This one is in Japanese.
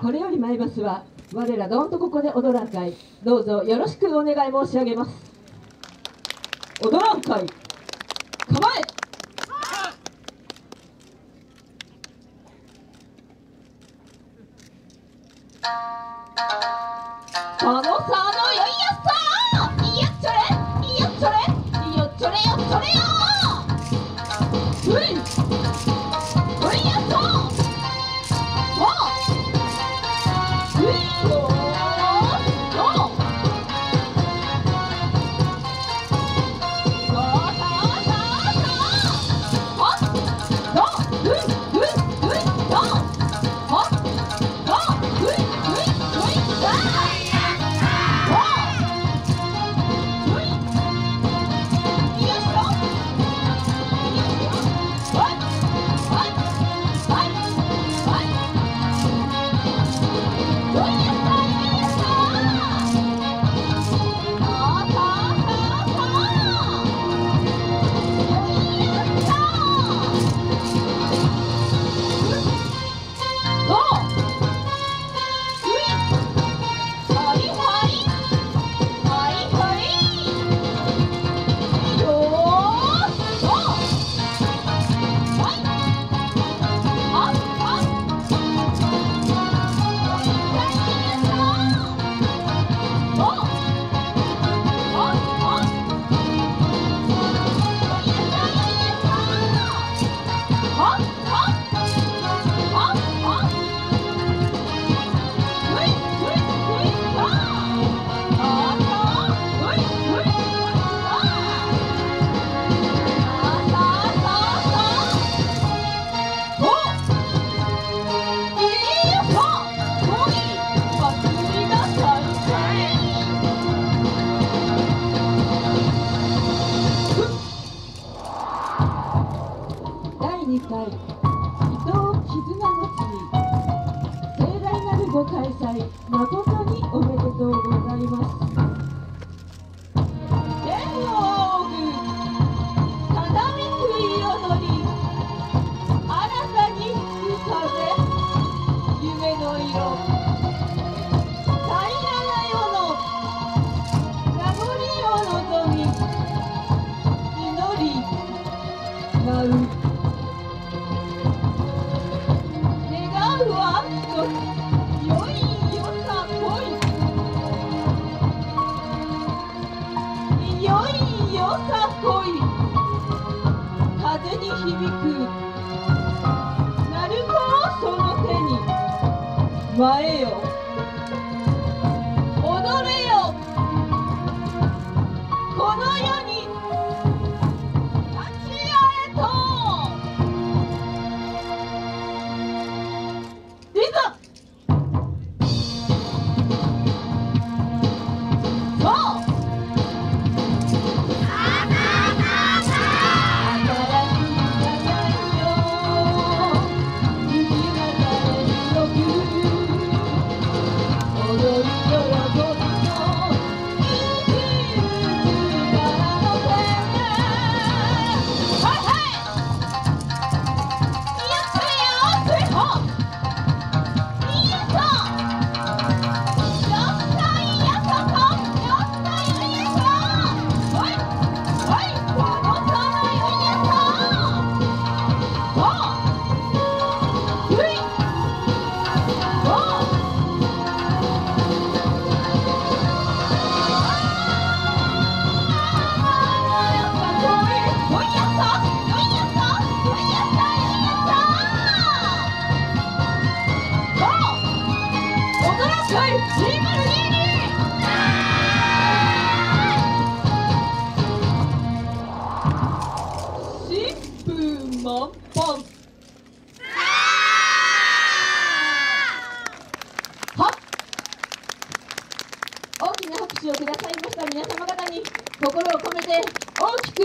これよりマイバスは我らどんとここで踊らん会どうぞよろしくお願い申し上げます。踊らん会構え。会伊藤絆祭盛大なるご開催誠におめでとうございます。く鳴子をその手に。前よ。で大きく